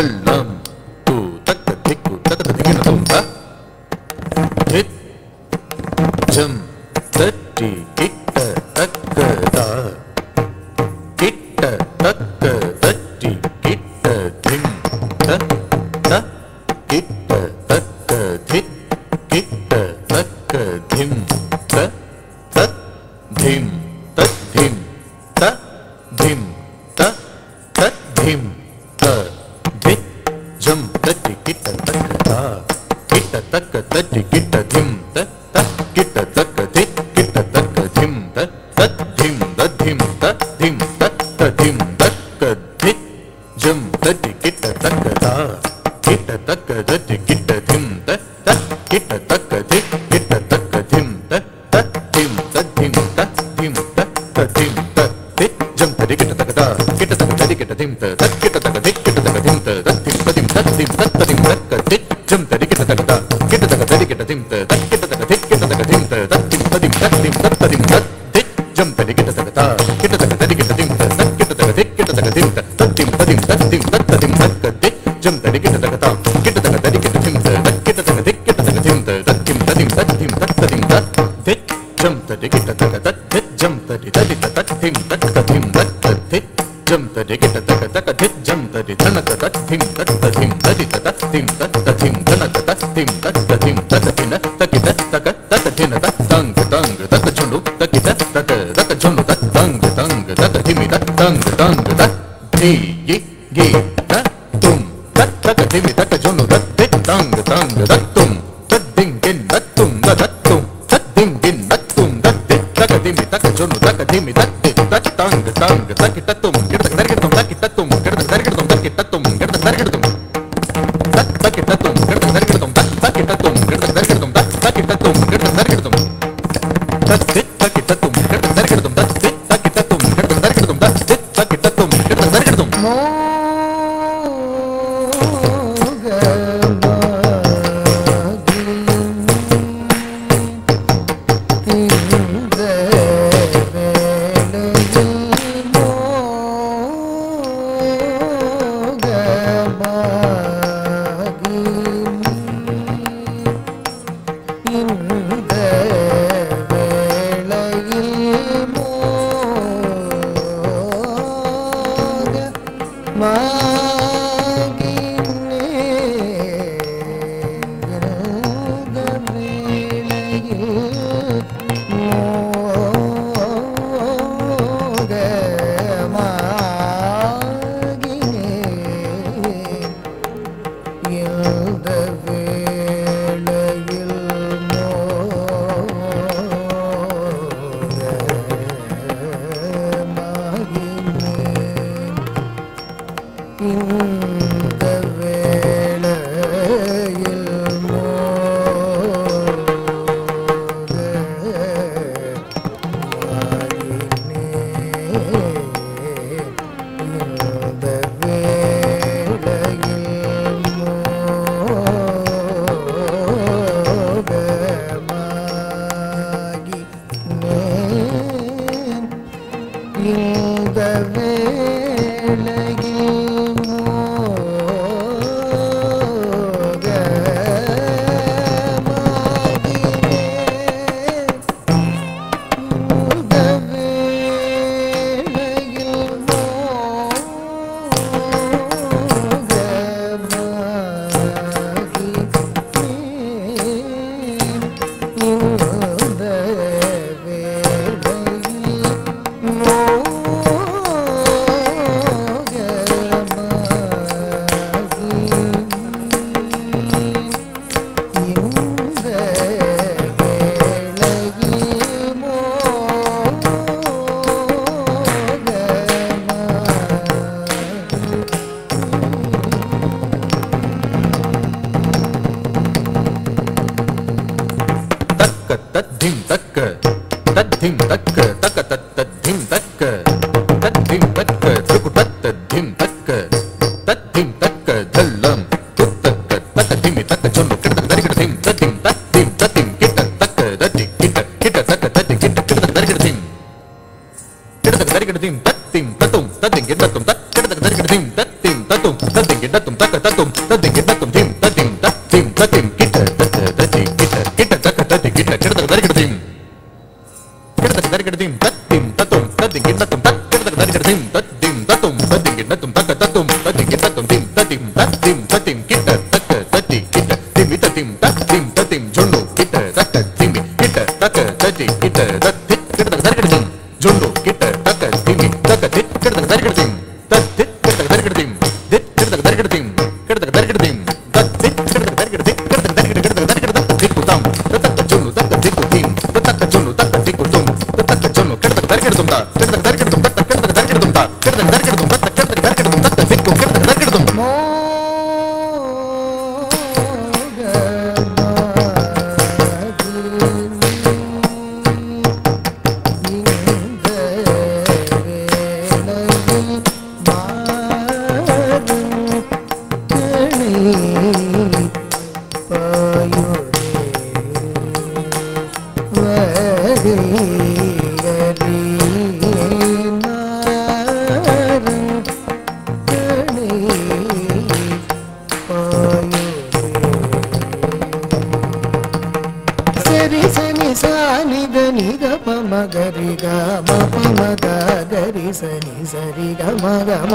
وسلم கிட்ட தக்க தட்டி கிட்ட திம் த திக் ஜம் தட்டி கிட்ட தக்கதா கிட்ட தக்க தட்டி கிட்ட திம் த த கிட்ட தக்க திக் கிட்ட தக்க திம் த த திம் த திம் த திம் த த திம் தக்க திக் ஜம் தட்டி கிட்ட தக்கதா கிட்ட தக்க தட்டி கிட்ட திம் த த கிட்ட தக்க திக் கிட்ட தக்க திம் த த திம் த திம் த திம் த த திம் த திக் ஜம் தட்டி கிட்ட தக்க த திக் ஜம் தட்டி தட்டி த த திம் த த திம் த த திக் ஜம் தட்டி கிட்ட தக்க தக்க திக் ஜம் தட்டி தனக்க த திம் த த திம் தட்டி த த திம் த த திம் தனக்க த திம் த த திம் த த தின தக்கிட்ட தக்க தக்க தின த தங்க தங்க திமி தட்ட சொண்டு தத்தி திக் தங்க தத்தும் தத்திங்கின் தத்தும் தத்தும் தத்திங்கின் தத்தும் தத்தி தும் தக்க திமி தக்க சொண்டு தக்க திமி த திக் த தங்க தக்கி தத்தும் தும் கிட்ட தக்கி தத்தும் தக்கிட்ட தும் தக்கி தத்தும் தரிக்கிட்ட தக்கிட்ட தும் கிட்ட うん。தத்திம் தத்தும் தத்திம் கிட்டத்தும் தக்க தத்தும் தத்திம் கிட்டத்தும் திம் தத்திம் தத்திம் தத்திம் கிட்ட தக்க தத்தி கிட்ட கிட்ட தக்க தத்தி கிட்ட கிட்ட தக்க தரிக்கிட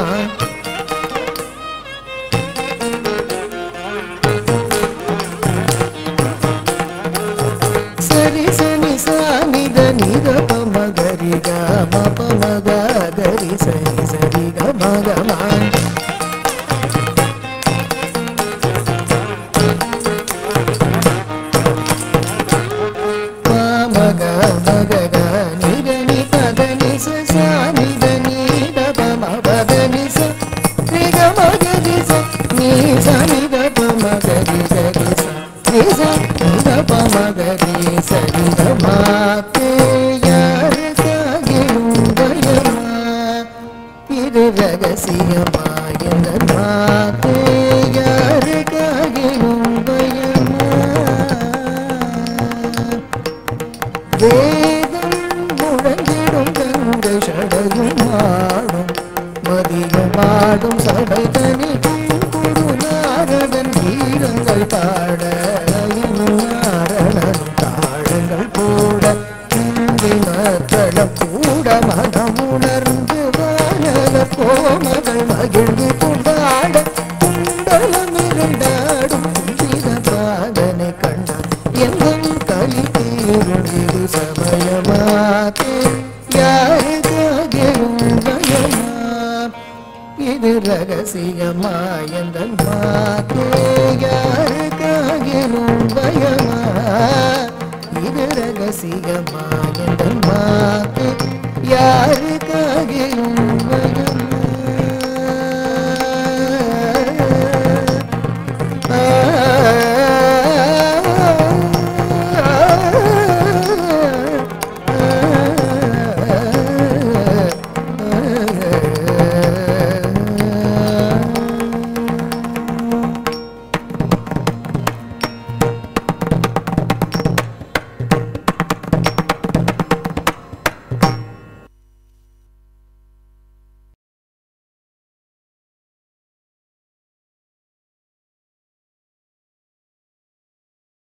time. रे सा ग प म ग रे स ग ग म पे य र स ग उ ग य म इ र र ग स य म य र म पे य र ग ग उ ग य म வேதம் முழங்கிடும் கங்க சடகுமாடும் மதியமாடும் சடகு மகள கூட மனமுணர்ந்து வாழல கோமகள் மகிழ்ந்து கொண்டாட குண்டலமிருடாடும் குந்திர பாகனை கண்ட எங்கும் கலி தீருந்திரு சமயமாக்கே. யாருக்காகவும் இது ரகசியமா எந்த மாக்கே. யாருக்காகவும் பயமா ரசிகமாயதம்மாக்கு யாருக்காக உண்மையும்